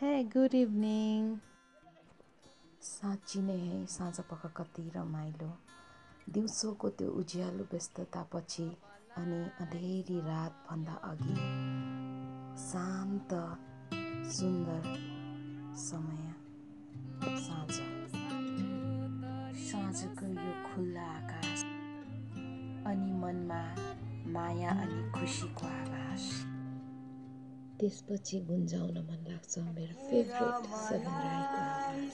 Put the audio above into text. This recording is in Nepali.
हे गुड इभिनिङ साँच्ची नै है साँझ पख कति रमाइलो। दिउँसोको त्यो उज्यालो व्यस्ततापछि अनि अँधेरी रातभन्दा अघि शान्त सुन्दर समय साँझ। साँझको यो खुल्ला आकाश अनि मनमा माया अनि खुसीको आभास। त्यसपछि गुन्जाउन मन लाग्छ मेरो फेभरेट सेभेन राईको आवाज।